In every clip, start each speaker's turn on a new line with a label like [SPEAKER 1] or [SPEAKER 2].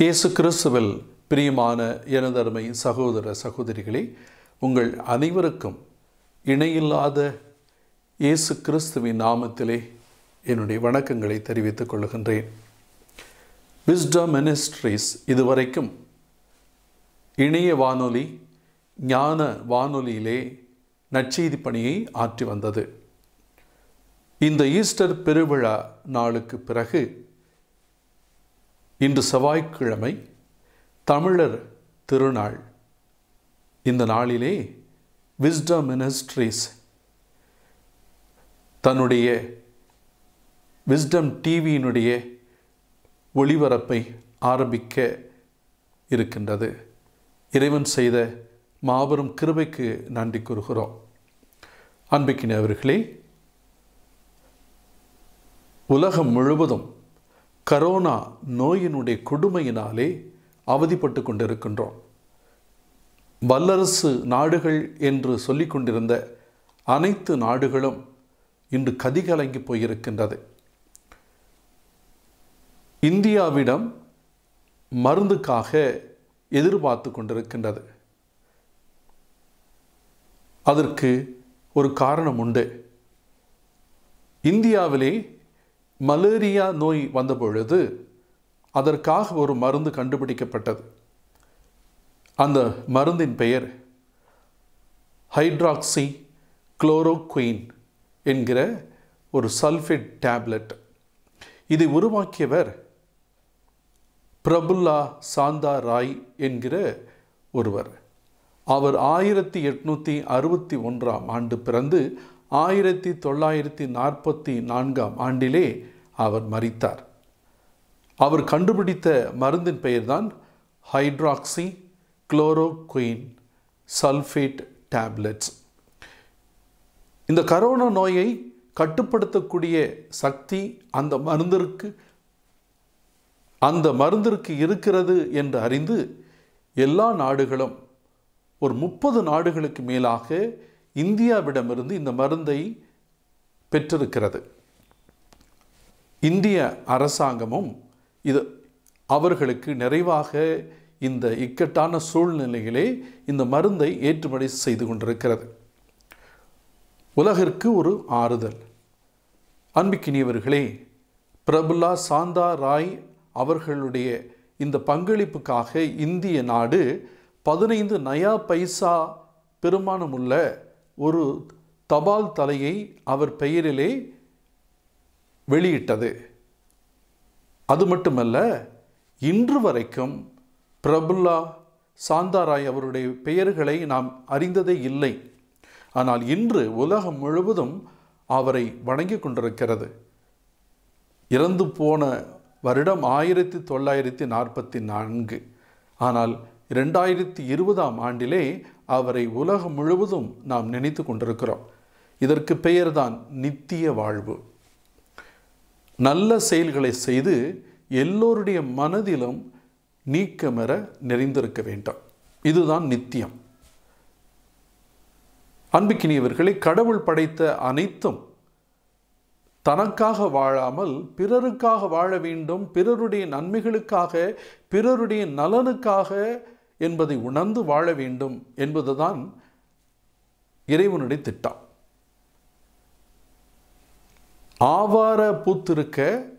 [SPEAKER 1] இயேசு கிறிஸ்துவில் பிரியமான எனதருமை சகோதர சகோதரிகளே உங்கள் அனைவருக்கும் இணையில்லாத இயேசு கிறிஸ்துவின் நாமத்திலே என்னுடைய வணக்கங்களை தெரிவித்துக் கொள்கின்றேன். விஸ்டம் மினிஸ்ட்ரிஸ் இதுவரைக்கும் இணைய வானொலி ஞான வானொலியிலே நற்செய்தி பணியை ஆற்றி வந்தது. இந்த ஈஸ்டர் பெருவிழா நாளுக்கு பிறகு இன்று செவ்வாய்க்கிழமை தமிழர் திருநாள். இந்த நாளிலே விஸ்டம் மினிஸ்ட்ரீஸ் தன்னுடைய விஸ்டம் டிவியினுடைய ஒளிபரப்பை ஆரம்பிக்க இருக்கின்றது. இறைவன் செய்த மாபெரும் கிருபைக்கு நன்றி கூறுகிறோம். அன்பிக்கினவர்களே உலகம் முழுவதும் கரோனா நோயினுடைய கொடுமையினாலே அவதிப்பட்டு கொண்டிருக்கின்றோம். வல்லரசு நாடுகள் என்று சொல்லிக் கொண்டிருந்த அனைத்து நாடுகளும் இன்று கதிகலங்கி போயிருக்கின்றது. இந்தியாவிடம் மருந்துக்காக எதிர்பார்த்து கொண்டிருக்கின்றது. அதற்கு ஒரு காரணம் உண்டு. இந்தியாவிலே மலேரியா நோய் வந்தபொழுது அதற்காக ஒரு மருந்து கண்டுபிடிக்கப்பட்டது. அந்த மருந்தின் பெயர் ஹைட்ராக்சி குளோரோக்வீன் என்கிற ஒரு சல்ஃபேட் டேப்லெட். இதை உருவாக்கியவர் பிரபுல்லா சாந்தா ராய் என்கிற ஒருவர். அவர் ஆயிரத்தி எட்நூற்றி அறுபத்தி ஒன்றாம் ஆண்டு பிறந்து ஆயிரத்தி தொள்ளாயிரத்தி நாற்பத்தி நான்காம் ஆண்டிலே அவர் மறித்தார் அவர் கண்டுபிடித்த மருந்தின் பெயர்தான் ஹைட்ராக்சி குளோரோக்வீன் சல்ஃபேட் டேப்லெட்ஸ். இந்த கரோனா நோயை கட்டுப்படுத்தக்கூடிய சக்தி அந்த மருந்திற்கு அந்த மருந்திற்கு இருக்கிறது என்று அறிந்து எல்லா நாடுகளும் ஒரு முப்பது நாடுகளுக்கு மேலாக இந்தியாவிடமிருந்து இந்த மருந்தை பெற்றிருக்கிறது. இந்திய அரசாங்கமும் இது அவர்களுக்கு நிறைவாக இந்த இக்கட்டான சூழ்நிலையிலே இந்த மருந்தை ஏற்றுமதி செய்து கொண்டிருக்கிறது. உலகிற்கு ஒரு ஆறுதல். அன்பிக்கினியவர்களே பிரபுல்லா சாந்தா ராய் அவர்களுடைய இந்த பங்களிப்புக்காக இந்திய நாடு பதினைந்து நயா பைசா பெருமானமுள்ள ஒரு தபால் தலையை அவர் பெயரிலே வெளியிட்டது. அது மட்டுமல்ல இன்று வரைக்கும் பிரபுல்லா சாந்தாராய் அவருடைய பெயர்களை நாம் அறிந்ததே இல்லை. ஆனால் இன்று உலகம் முழுவதும் அவரை வணங்கி கொண்டிருக்கிறது. இறந்து போன வருடம் ஆயிரத்தி தொள்ளாயிரத்தி நாற்பத்தி நான்கு. ஆனால் இரண்டாயிரத்தி இருபதாம் ஆண்டிலே அவரை உலகம் முழுவதும் நாம் நினைத்து கொண்டிருக்கிறோம். இதற்கு பெயர்தான் நித்திய வாழ்வு. நல்ல செயல்களை செய்து எல்லோருடைய மனதிலும் நீக்கமர நிறைந்திருக்க வேண்டும். இதுதான் நித்தியம். அன்புக்கினியவர்களை கடவுள் படைத்த அனைத்தும் தனக்காக வாழாமல் பிறருக்காக வாழ வேண்டும் பிறருடைய நன்மைகளுக்காக பிறருடைய நலனுக்காக என்பதை உணர்ந்து வாழ வேண்டும் என்பதுதான் இறைவனுடைய திட்டம். ஆவார பூத்திருக்க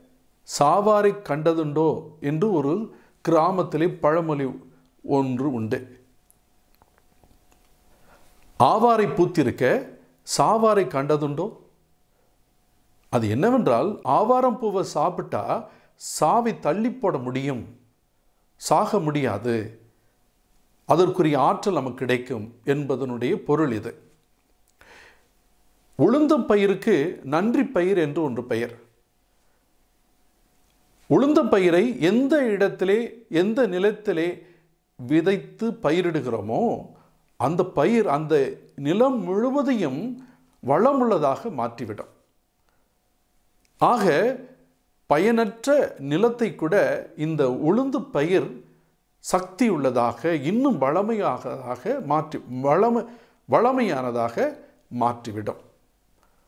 [SPEAKER 1] சாவாரை கண்டதுண்டோ என்று ஒரு கிராமத்திலே பழமொழி ஒன்று உண்டு. ஆவாரை பூத்திருக்க சாவாரை கண்டதுண்டோ? அது என்னவென்றால் ஆவாரம் பூவை சாப்பிட்டா சாவை தள்ளி போட முடியும். சாக முடியாது. அதற்குரிய ஆற்றல் நமக்கு கிடைக்கும் என்பதனுடைய பொருள் இது. உளுந்தம் பயிருக்கு நன்றி பயிர் என்று ஒன்று பெயர். உளுந்தம் பயிரை எந்த இடத்திலே எந்த நிலத்திலே விதைத்து பயிரிடுகிறோமோ அந்த பயிர் அந்த நிலம் முழுவதையும் வளமுள்ளதாக மாற்றிவிடும். ஆக பயனற்ற நிலத்தை கூட இந்த உளுந்து பயிர் சக்தி உள்ளதாக இன்னும் வளமையாகதாக மாற்றி வளம வளமையானதாக மாற்றிவிடும்.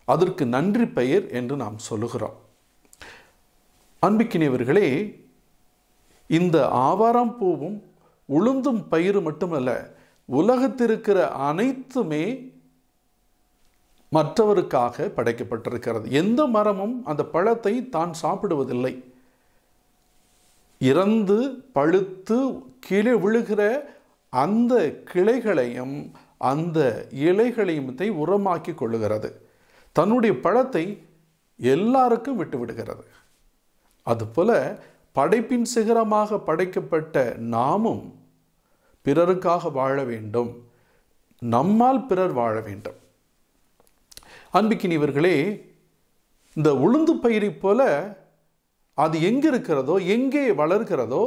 [SPEAKER 1] அதற்கு நன்றி பெயர் என்று நாம் சொல்லுகிறோம். அன்பிக்கினியவர்களே இந்த ஆவாரம் பூவும் உளுந்தும் பயிறு மட்டுமல்ல உலகத்திருக்கிற அனைத்துமே மற்றவருக்காக படைக்கப்பட்டிருக்கிறது. எந்த மரமும் அந்த பழத்தை தான் சாப்பிடுவதில்லை. இறந்து பழுத்து கீழே விழுகிற அந்த கிளைகளையும் அந்த இலைகளையும் உரமாக்கி கொள்ளுகிறது. தன்னுடைய பழத்தை எல்லாருக்கும் விட்டு விடுகிறது. அதுபோல படைப்பின் சிகரமாக படைக்கப்பட்ட நாமும் பிறருக்காக வாழ வேண்டும். நம்மால் பிறர் வாழ வேண்டும். அன்பிக்கினிவர்களே இந்த உளுந்து பயிரை போல அது எங்கே இருக்கிறதோ எங்கே வளர்கிறதோ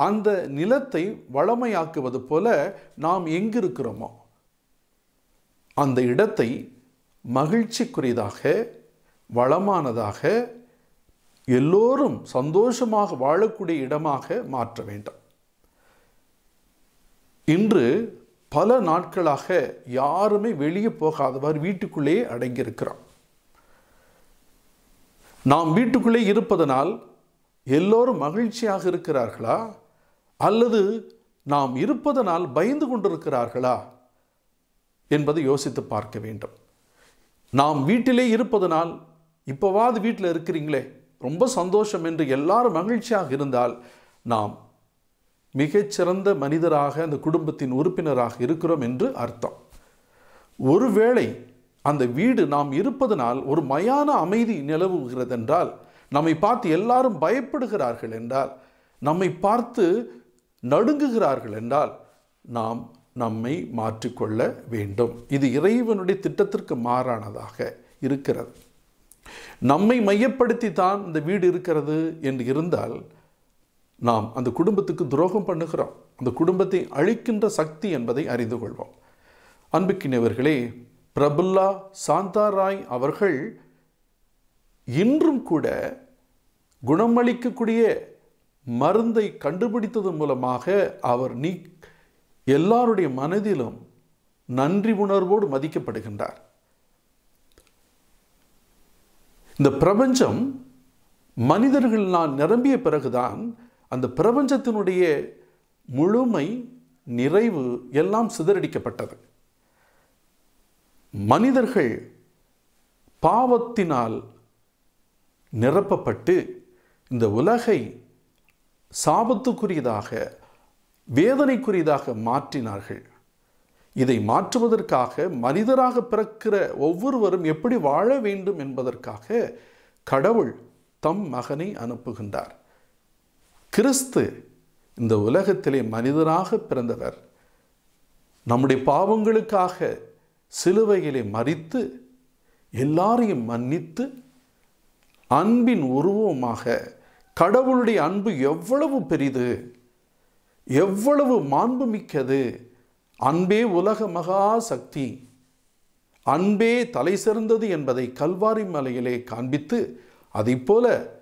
[SPEAKER 1] அந்த நிலத்தை வளமையாக்குவது போல நாம் எங்கிருக்கிறோமோ அந்த இடத்தை மகிழ்ச்சிக்குரியதாக வளமானதாக எல்லோரும் சந்தோஷமாக வாழக்கூடிய இடமாக மாற்ற வேண்டும். இன்று பல நாட்களாக யாருமே வெளியே போகாதவாறு வீட்டுக்குள்ளேயே அடங்கியிருக்கிறோம். நாம் வீட்டுக்குள்ளே இருப்பதனால் எல்லோரும் மகிழ்ச்சியாக இருக்கிறார்களா? அல்லது நாம் இருப்பதனால் பயந்து கொண்டிருக்கிறார்களா? என்பதை யோசித்து பார்க்க வேண்டும். நாம் வீட்டிலே இருப்பதனால் இப்போவாது வீட்டில் இருக்கிறீங்களே ரொம்ப சந்தோஷம் என்று எல்லாரும் மகிழ்ச்சியாக இருந்தால் நாம் மிகச்சிறந்த மனிதராக அந்த குடும்பத்தின் உறுப்பினராக இருக்கிறோம் என்று அர்த்தம். ஒருவேளை அந்த வீடு நாம் இருப்பதனால் ஒரு மயான அமைதி நிலவுகிறது என்றால் நம்மை பார்த்து எல்லாரும் பயப்படுகிறார்கள் என்றால் நம்மை பார்த்து நடுங்குகிறார்கள் என்றால் நாம் நம்மை மாற்றிக்கொள்ள வேண்டும். இது இறைவனுடைய திட்டத்திற்கு மாறானதாக இருக்கிறது. நம்மை மையப்படுத்தி தான் இந்த வீடு இருக்கிறது என்று இருந்தால் நாம் அந்த குடும்பத்துக்கு துரோகம் பண்ணுகிறோம். அந்த குடும்பத்தை அழிக்கின்ற சக்தி என்பதை அறிந்து கொள்வோம். அன்புக்கினவர்களே பிரபுல்லா சாந்தாராய் அவர்கள் இன்றும் கூட குணமளிக்கக்கூடிய மருந்தை கண்டுபிடித்தது மூலமாக அவர் நீ எல்லாருடைய மனதிலும் நன்றி உணர்வோடு மதிக்கப்படுகின்றார். இந்த பிரபஞ்சம் மனிதர்கள் நான் நிரம்பிய பிறகுதான் அந்த பிரபஞ்சத்தினுடைய முழுமை நிறைவு எல்லாம் சிதறடிக்கப்பட்டது. மனிதர்கள் பாவத்தினால் நிரப்பப்பட்டு இந்த உலகை சாபத்துக்குரியதாக வேதனைக்குரியதாக மாற்றினார்கள். இதை மாற்றுவதற்காக மனிதராக பிறக்கிற ஒவ்வொருவரும் எப்படி வாழ வேண்டும் என்பதற்காக கடவுள் தம் மகனை அனுப்புகின்றார். கிறிஸ்து இந்த உலகத்திலே மனிதராக பிறந்தவர். நம்முடைய பாவங்களுக்காக சிலுவையிலே மறித்து எல்லாரையும் மன்னித்து அன்பின் உருவமாக கடவுளுடைய அன்பு எவ்வளவு பெரிது எவ்வளவு மாண்புமிக்கது? அன்பே உலக மகா சக்தி. அன்பே தலை சிறந்தது என்பதை கல்வாரி மலையிலே காண்பித்து போல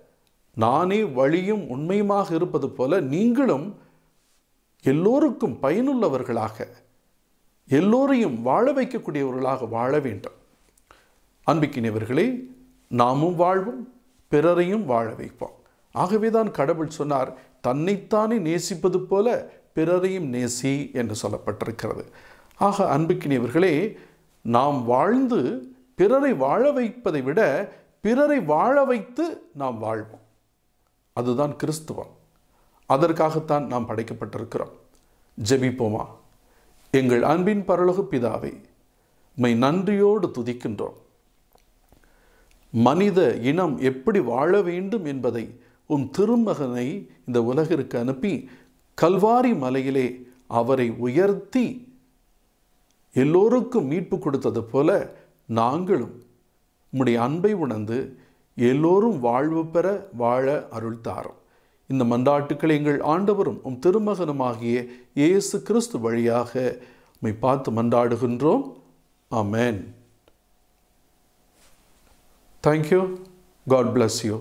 [SPEAKER 1] நானே வழியும் உண்மையுமாக இருப்பது போல நீங்களும் எல்லோருக்கும் பயனுள்ளவர்களாக எல்லோரையும் வாழ வைக்கக்கூடியவர்களாக வாழ வேண்டும். அன்பிக்கினவர்களே நாமும் வாழ்வோம் பிறரையும் வாழ வைப்போம். ஆகவேதான் கடவுள் சொன்னார் தன்னைத்தானே நேசிப்பது போல பிறரையும் நேசி என்று சொல்லப்பட்டிருக்கிறது. ஆக அன்புக்கினியவர்களே நாம் வாழ்ந்து பிறரை வாழ வைப்பதை விட பிறரை வாழ வைத்து நாம் வாழ்வோம். அதுதான் கிறிஸ்துவம். அதற்காகத்தான் நாம் படைக்கப்பட்டிருக்கிறோம். ஜெபிப்போமா? எங்கள் அன்பின் பரலகு பிதாவை மை நன்றியோடு துதிக்கின்றோம். மனித இனம் எப்படி வாழ வேண்டும் என்பதை உன் திருமகனை இந்த உலகிற்கு அனுப்பி கல்வாரி மலையிலே அவரை உயர்த்தி எல்லோருக்கும் மீட்பு கொடுத்தது போல நாங்களும் உம்முடைய அன்பை உணர்ந்து எல்லோரும் வாழ்வு பெற வாழ அருள் தாரும் இந்த மன்றாட்டுக்களை எங்கள் ஆண்டவரும் உம் திருமகனுமாகிய இயேசு கிறிஸ்து வழியாக உம்மை பார்த்து மன்றாடுகின்றோம். ஆமென். Thank you God bless you